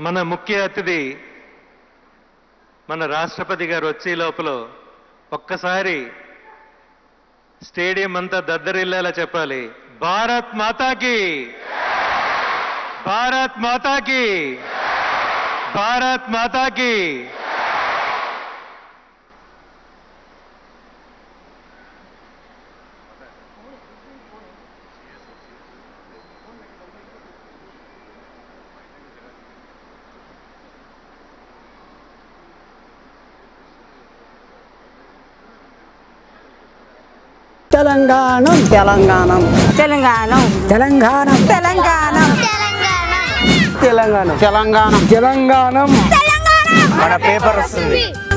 మన ముఖ్య అతిథి మన రాష్ట్రపతి గారు వచ్చే లోపల ఒక్కసారి స్టేడియం అంతా దద్దరిల్లేలా చెప్పాలి. భారత్ మాతాకి! భారత్ మాతాకి! భారత్ మాతాకి! తెలంగాణం తెలంగాణం. తెలంగాణ. తెలంగాణం. తెలంగాణ. తెలంగాణం. తెలంగాణం. తెలంగాణం. మన పేపర్ వస్తుంది.